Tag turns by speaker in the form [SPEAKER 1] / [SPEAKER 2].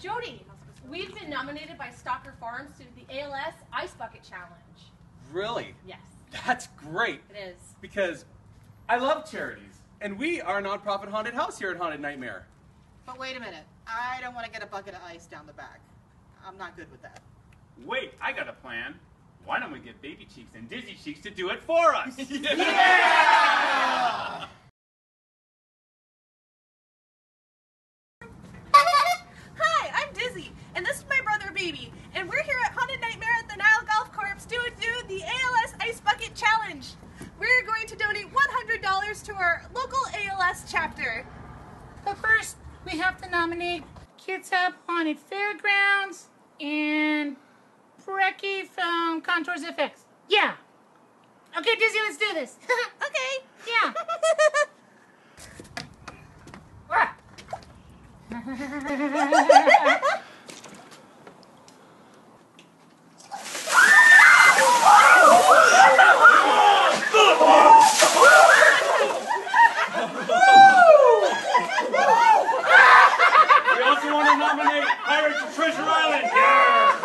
[SPEAKER 1] Jody, we've been nominated by Stalker Farms to the ALS Ice Bucket Challenge.
[SPEAKER 2] Really?
[SPEAKER 1] Yes,
[SPEAKER 2] That's great
[SPEAKER 1] it is.
[SPEAKER 2] because I love charities, and we are a nonprofit haunted house here at Haunted Nightmare.
[SPEAKER 3] But wait a minute. I don't want to get a bucket of ice down the back. I'm not good with that.
[SPEAKER 4] Wait, I got a plan. Why don't we get Baby Cheeks and Dizzy Cheeks to do it for us?
[SPEAKER 5] Hi, I'm Dizzy, and this is my brother Baby, and we're here at Haunted Nightmare at the Nile Golf Course to do the ALS Ice Bucket Challenge. We're going to donate $100 to our local ALS chapter.
[SPEAKER 6] But first, we have to nominate Kitsap Haunted Fairgrounds and Brecky from Contours FX. Yeah. Okay, Dizzy, let's do this.
[SPEAKER 5] okay.
[SPEAKER 6] yeah. Ah. nominate Pirates of Treasure Island. Yeah.